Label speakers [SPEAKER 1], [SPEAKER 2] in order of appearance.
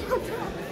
[SPEAKER 1] っ事